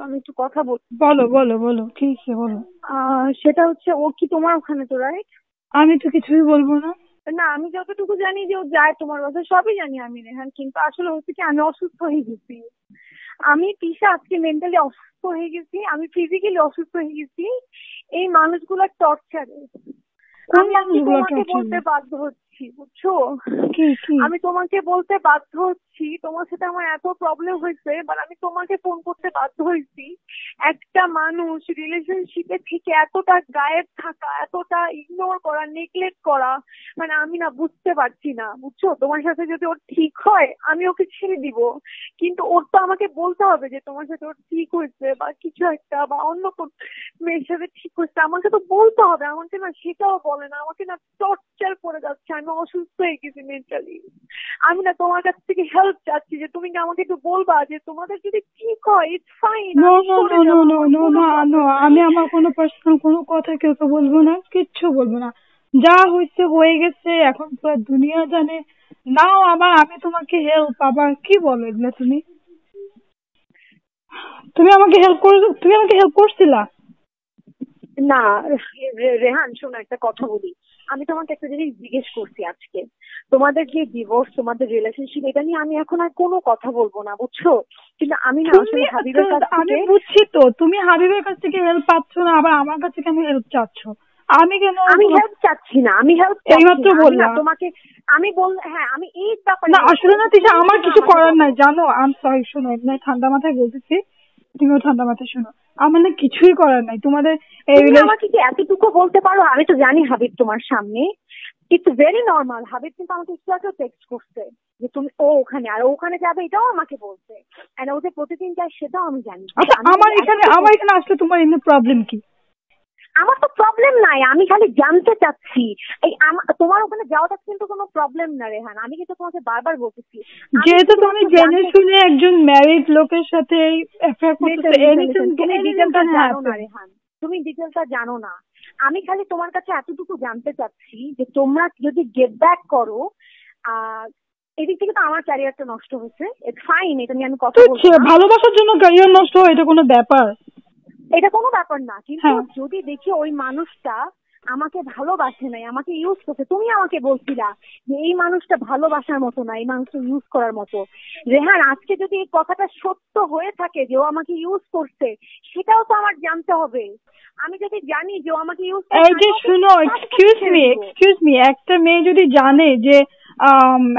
আমি একটু কথা বল বলো বলো বলো কি হয়েছে বলো। সেটা হচ্ছে ও কি তোমার ওখানে তো রাইট আমি তো কিছুই বলব না। না আমি যতটুকু জানি যে ও যায় তোমার বাসায় সবই জানি আমি রেহান। কিন্তু আসলে হচ্ছে কি আমি অসুস্থ হয়ে গেছি। আমি তিশা আজকে মেন্টালি অসুস্থ হয়ে গেছি আমি ফিজিক্যালি অসুস্থ হয়ে গেছি। এই মানুষগুলোর টর্চারে আমি আজকে তোমাকে বলতে বাধ্য হচ্ছি। বুঝছ? কি কি? আমি তোমাকে বলতে বাধ্য হচ্ছি তোমার সাথে আমার এত প্রবলেম হয়েছে বাট আমি তোমাকে ফোন করতে বাধ্য হয়েছি। একটা মানুষ রিলেশনশিপে থেকে এতটা গায়েব থাকা এতটা ইগনোর করা নেগলেক্ট করা মানে আমি না বুঝতে পারছি না বুঝছ? তোমার সাথে যদি ওর ঠিক হয় আমি ওকে ছেড়ে দিব। কিন্তু ওর তো আমাকে বলতে হবে যে তোমার সাথে ওর ঠিক হয়েছে বা কিছু একটা বা অন্য কোন মেয়ের সাথে ঠিক হয়েছে আমাকে তো বলতে হবে আমাকে না সেটাও বলে না আমাকে না টর্চার করে যাচ্ছে। আমি অসুস্থ হয়ে গেছি মেন্টালি আমি না তোমার কাছ থেকে হেল্প চাচ্ছি যে তুমি কি আমাকে একটু বলবা যে তোমাদের যদি ঠিক হয় it's fine no no no no no no না নো আমি আমার কোনো পার্সোনাল কোনো কথা কেউ বলব না কিচ্ছু বলব না। যা হয়েছে হয়ে গেছে এখন পুরো দুনিয়া জানে। নাও আবার আমি তোমাকে হেল্প আবার কি বলো এগুলো তুমি? তুমি আমাকে হেল্প করে তুমি আমাকে হেল্প করছিলা? না রেহান শোনো একটা কথা বলি। আমি তোমাকে একটা জিনিস জিজ্ঞেস করছি আজকে। তোমাদের যে ডিভোর্স তোমাদের রিলেশনশিপ এটা নিয়ে আমি এখন আর কোনো কথা বলব না বুঝছ? কিন্তু আমি না আসলে হাবিবের কাছ থেকে আমি বুঝছি তো তুমি হাবিবের কাছ থেকে হেল্প পাচ্ছ না আবার আমার কাছে কেন হেল্প চাচ্ছ। আমি কেন আমি হেল্প চাচ্ছি না আমি হেল্প এইমাত্র বললাম। তোমাকে আমি বল হ্যাঁ আমি এই ব্যাপারে না আসলে না তিশা আমার কিছু করার। নাই জানো? আমি সরি শোনো এমনি ঠান্ডা মাথায় বলতেছি তুমিও ঠান্ডা মাথায় শোনো। আমার না কিছুই করার নাই। তোমাদের এই আমাকে কি এতটুকু বলতে পারো আমি তো জানি হাবিব তোমার সামনে। ইটস ভেরি নর্মাল হাবিব কিন্তু আমাকে একটু একটা টেক্সট করছে যে তুমি ও ওখানে আর ওখানে যাবে এটাও আমাকে বলছে। এন্ড ও যে প্রতিদিন যায় সেটাও আমি জানি আচ্ছা আমার এখানে আমার এখানে আসলে তোমার এমনি প্রবলেম কি? আমার তো প্রবলেম নাই আমি খালি জানতে চাচ্ছি। এই তোমার ওখানে যাওয়াটা কিন্তু কোনো প্রবলেম না রেহান। আমি কিন্তু তোমাকে বারবার বলতেছি। যেহেতু তুমি জেনে শুনে একজন ম্যারিড লোকের সাথে অ্যাফেয়ার করতেছো Listen, listen, এনিথিং তুমি ডিটেলটা জানো না রেহান। তুমি ডিটেলটা জানো না। আমি খালি তোমার কাছে এতটুকু জানতে চাচ্ছি যে তোমরা যদি গেট ব্যাক করো এদিক থেকে তো আমার ক্যারিয়ারটা নষ্ট হয়েছে। ইটস ফাইন এটা নিয়ে আমি কথা বলছি ভালোবাসার জন্য ক্যারিয়ার নষ্ট হয় এটা কোনো ব্যাপার? এটা কোনো ব্যাপার না কিন্তু হ্যাঁ। যদি দেখি ওই মানুষটা আমাকে ভালোবাসে নাই আমাকে ইউজ করছে তুমি আমাকে বলছিলা যে এই মানুষটা ভালোবাসার মতো না এই মানুষটা ইউজ করার মতো। রেহান আজকে যদি এই কথাটা সত্য হয়ে থাকে যে ও আমাকে ইউজ করছে সেটাও তো আমার জানতে হবে। আমি যদি জানি যে ও আমাকে ইউজ এই যে শুনো এক্সকিউজ মি এক্সকিউজ মি একটা মেয়ে যদি জানে যে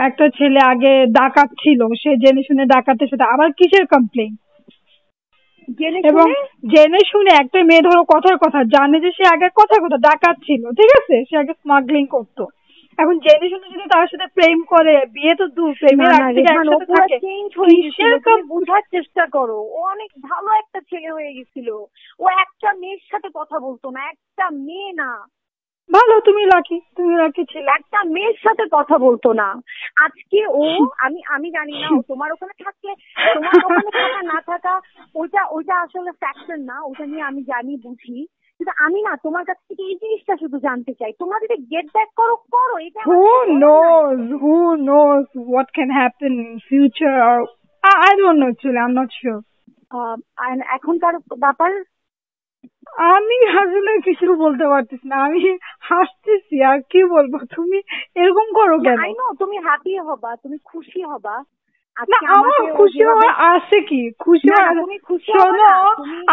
একটা ছেলে আগে ডাকাত ছিল সে জেনে শুনে ডাকাতের সাথে আবার কিসের কমপ্লেন এবং জেনে শুনে একটা মেয়ে ধরো কথার কথা জানে যে সে আগে কথা কথা ডাকাত ছিল ঠিক আছে? সে আগে স্মাগলিং করতো। এখন জেনে শুনে যদি তার সাথে প্রেম করে বিয়ে তো দূর প্রেমের আগে আগ না, থেকে রেহান, ও একসাথে থাকে। change গেছিল। কিসের তুমি com- বোঝার চেষ্টা করো। ও অনেক ভালো একটা ছেলে হয়ে গেছিল। ও একটা মেয়ের সাথে কথা বলতো না একটা মেয়ে না। ভালো তুমি লাকি তুমি লাকি ছিল। একটা মেয়ের সাথে কথা বলতো না। আজকে ও আমি আমি জানি না তোমার ওখানে থাকলে তোমার ওখানে থাকা না থাকা ওইটা ওইটা আসলে ফ্যাক্টর না ওটা নিয়ে আমি জানি বুঝি। কিন্তু আমি না তোমার কাছ থেকে এই জিনিসটা শুধু জানতে চাই। তোমরা যদি গেট ব্যাক করো করো এটা আমার who কিছু বলার নাই। knows who knows what can happen in future or I, I don't know actually I'm not sure. আহ, আর এখনকার ব্যাপার আমি আসলে কিছু বলতে পারতেছি না আমি হাসতেছি আর কি বলব তুমি এরকম করো কেন? আই নো তুমি হ্যাপি হবা তুমি খুশি হবা। না আমার খুশি হওয়ার আছে কি? খুশি শোনো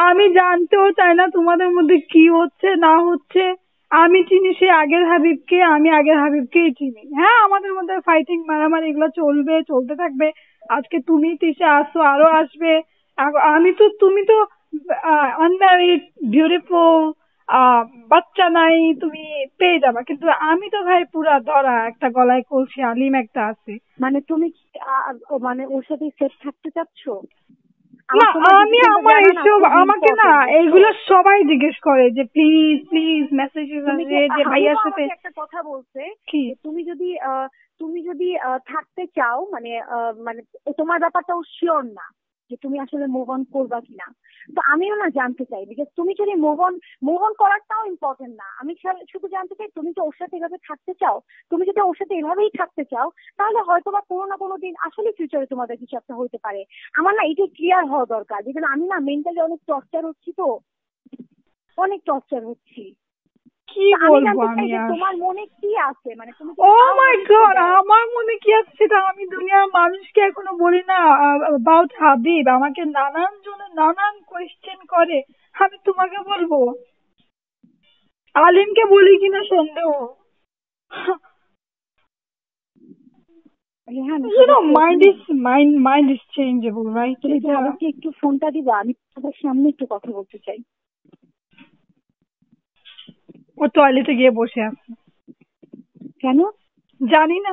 আমি জানতেও চাই না তোমাদের মধ্যে কি হচ্ছে না হচ্ছে। আমি চিনি সে আগের হাবিবকে আমি আগের হাবিবকেই চিনি। হ্যাঁ আমাদের মধ্যে ফাইটিং মারামারি এগুলো চলবে চলতে থাকবে। আজকে তুমি তিসে আসো আরও আসবে। আমি তো তুমি তো আনম্যারিড বিউটিফুল বাচ্চা নাই তুমি পেয়ে যাবা। কিন্তু আমি তো ভাই পুরা ধরা একটা গলায় কলসি আলিম একটা আছে। মানে তুমি কি- আ- মানে ওর সাথে সেট থাকতে চাচ্ছ? না আমি আমার এইসব আমাকে না এইগুলো সবাই জিজ্ঞেস করে যে প্লিজ প্লিজ মেসেজ যে ভাইয়ার সাথে একটা কথা বলছে কি? যে তুমি যদি আহ, তুমি যদি আহ, থাকতে চাও মানে আহ, মানে তোমার ব্যাপারটাও শিওর না। যে তুমি আসলে মুভ অন করবা কিনা। তো আমিও না জানতে চাই বিকজ তুমি যদি মুভ অন মুভ অন করাটাও ইম্পর্টেন্ট না। আমি শুধু জানতে চাই, তুমি কি ওর সাথে এভাবে থাকতে চাও, তুমি যদি ওর সাথে এভাবেই থাকতে চাও, তাহলে হয়তো বা কোনো না কোনো দিন আসলে ফিউচারে তোমাদের কিছু একটা হইতে পারে। আমার না এটা ক্লিয়ার হওয়া দরকার বিকজ আমি না মেন্টালি অনেক টর্চার হচ্ছি তো। অনেক টর্চার হচ্ছি। কি বলব আমি আর? তোমার মনে কি আছে? মানে তুমি ও মাই গড আমার মনে কি আছে সেটা আমি দুনিয়ার মানুষকে এখনও বলি না অ্যাবাউট হাবিব। আমাকে নানান জনে নানান কোয়েশ্চেন করে। আমি তোমাকে বলব আলিমকে বলি কিনা সন্দেহ? Rehan, you know mind is mind mind is changeable right? কি এটা আমাকে একটু ফোনটা দিবা আমি তোমাদের সামনে একটু কথা বলতে চাই। ও টয়লেটে গিয়ে বসে আছে। কেন? জানি না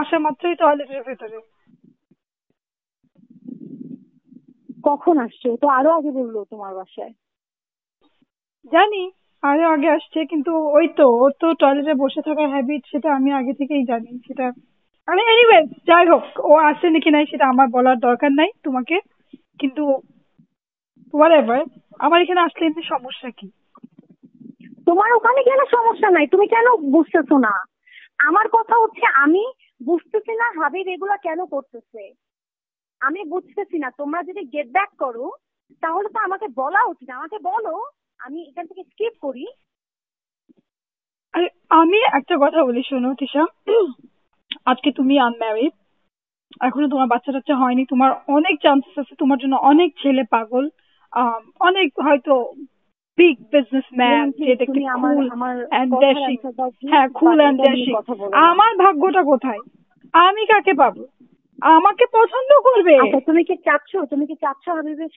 আসা মাত্রই টয়লেটের ভেতরে। কখন আসছে? ও তো আরও আগে বলল তোমার বাসায়। জানি আরও আগে আসছে কিন্তু ওই তো ওর তো টয়লেটে বসে থাকার হ্যাবিট সেটা আমি আগে থেকেই জানি। সেটা আমি এনিওয়ে যাই হোক ও আসছে নাকি নাই সেটা আমার বলার দরকার নাই তোমাকে। কিন্তু হোয়াটএভার আমার এখানে আসলে এমনি সমস্যা কি? তোমার ওখানে কেন সমস্যা নাই? তুমি কেন বুঝতেছো না? আমার কথা হচ্ছে আমি বুঝতেছি না হাবিব এগুলা কেন করতেছে। আমি বুঝতেছি না। তোমরা যদি গেট ব্যাক করো, তাহলে তো আমাকে বলা উচিত। আমাকে বলো, আমি এখান থেকে স্কিপ করি। আমি একটা কথা বলি, শোনো তিশা। আজকে তুমি আনম্যারিড এখনও তোমার বাচ্চা টাচ্চা হয়নি। তোমার অনেক চান্সেস আছে। তোমার জন্য অনেক ছেলে পাগল। অনেক হয়তো বিগ বিজনেসম্যান যে দেখতে তুমি আমার কুল আমার অ্যান্ড কথার ড্যাশিং answer দাও please, হ্যাঁ কথা বলো না। আমার ভাগ্যটা কোথায়? আমি কাকে পাবো? আমাকে পছন্দ করবে। আচ্ছা তুমি কি চাচ্ছ? তুমি কি চাচ্ছ হাবিবের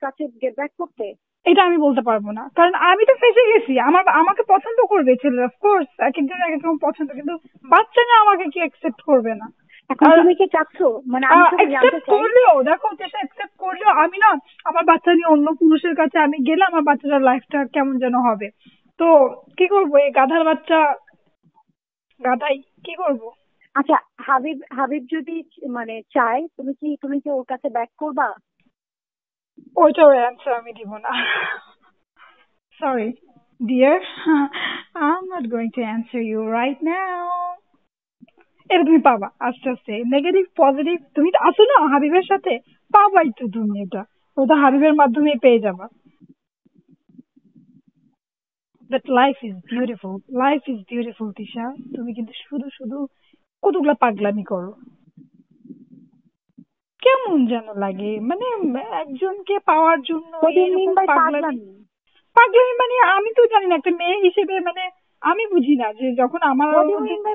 কাছে গেট ব্যাক করতে? এটা আমি বলতে পারব না। কারণ আমি তো ফেসে গেছি। আমার আমাকে পছন্দ করবে ছেলেরা অফকোর্স এক একজন এক এক রকম পছন্দ। কিন্তু বাচ্চা না আমাকে কি অ্যাকসেপ্ট করবে না? এখন তুমি কি চাচ্ছ? মানে অ্যাকসেপ্ট করলেও দেখো চেষ্টা অ্যাকসেপ্ট করলেও আমি না আমার বাচ্চা নিয়ে অন্য পুরুষের কাছে আমি গেলে আমার বাচ্চাটার লাইফটা কেমন যেন হবে। তো কি করব এই গাধার বাচ্চা গাধাই কি করব? আচ্ছা হাবিব হাবিব যদি মানে চায় তুমি কি তুমি কি ওর কাছে ব্যাক করবা? ওইটার অ্যান্সার আমি দিব না। Sorry dear I am not going to answer you right now এটা তুমি পাবা আস্তে আস্তে। নেগেটিভ পজিটিভ তুমি তো আসো না হাবিবের সাথে পাবাই তো তুমি এটা। ওটা হাবিবের মাধ্যমে পেয়ে যাবা। But life is beautiful life is beautiful Tisha. তুমি কিন্তু শুধু শুধু কতগুলা পাগলামি করো। কেমন যেন লাগে মানে একজনকে পাওয়ার জন্য পাগলামি? পাগলামি মানে আমি তো জানি না একটা মেয়ে হিসেবে মানে আমি বুঝি না যে যখন আমার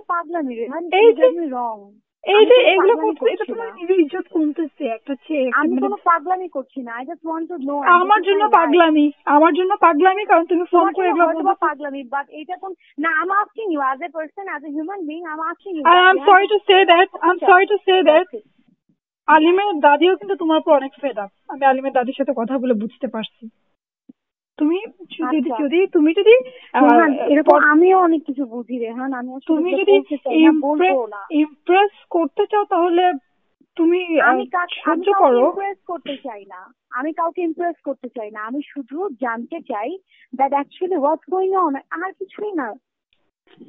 পাগলামি রেহান এই এই যে- রং এই যে এগুলো করতে এটা তোমার নিজের ইজ্জত কমতেছে একটা ছেলে আমি মানে কোনো পাগলামি করছি না I just want to know আমার জন্য পাগলামি আমার জন্য পাগলামি কারণ তুমি ফোন করে এগুলো হয়তো বা পাগলামি বাট এটা কোন না I am asking you as a person as a human being I am asking you I am sorry to say that I am sorry to say that আলিমের দাদিও কিন্তু তোমার উপর অনেক ফেড আপ আমি আলিমের দাদির সাথে কথা বলে বুঝতে পারছি। তুমি যদি আচ্ছা। যদি তুমি যদি এরকম আমিও অনেক কিছু বুঝি রেহান আমি আসলে তুমি যদি ইমপ্রেস করতে চাও তাহলে তুমি আমি সাহায্য আমি করো। ইমপ্রেস করতে চাই না। আমি কাউকে ইমপ্রেস করতে চাই না। আমি শুধু জানতে চাই that actually what's going on আর কিছুই না।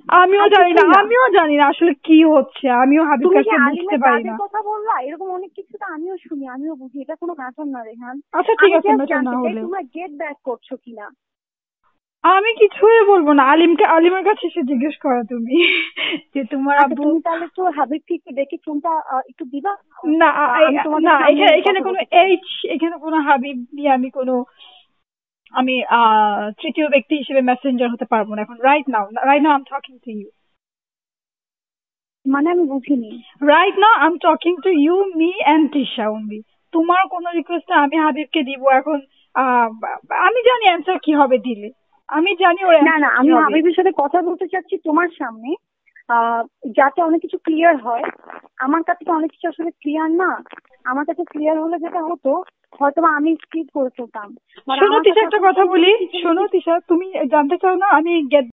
আমিও আর জানি না আমিও জানি না আসলে কি হচ্ছে আমিও হাবিব তুমি কি কাছে বুঝতে পারি না। কথা বললা? এরকম অনেক কিছু তো আমিও শুনি আমিও বুঝি এটা কোনো ম্যাটার না রেহান। আচ্ছা ঠিক আছে ম্যাটার না হলে। তোমরা গেট ব্যাক করছ কিনা? আমি কিছুই বলব না আলিমকে আলিমের কাছে এসে জিজ্ঞেস করো তুমি যে তোমার আচ্ছা, আব্বু তুমি তাহলে একটু হাবিবকে একটু দেখে ফোনটা একটু দিবা? না না এখানে এখানে কোনো এইচ এখানে কোনো হাবিব নিয়ে আমি কোনো আমি তৃতীয় ব্যক্তি হিসেবে মেসেঞ্জার হতে পারব না এখন right now right now I am talking to you মানে আমি বুঝিনি। Right now I am talking to you me and Tisha only তোমার কোনো রিকোয়েস্ট আমি হাবিবকে দিব এখন আমি জানি অ্যান্সার কি হবে দিলে। আমি জানি ওর না না আমি হাবিবের সাথে কথা বলতে চাচ্ছি তোমার সামনে। যাতে অনেক কিছু ক্লিয়ার হয়। আমার কাছে তো অনেক কিছু আসলে ক্লিয়ার না। আমার কাছে ক্লিয়ার হলে যেটা হতো হয়তো আমি স্কিপ করে ফেলতাম শোনো তিশা একটা কথা বলি। শোনো তিশা তুমি জানতে চাও না আমি